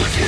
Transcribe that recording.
Unstoppable.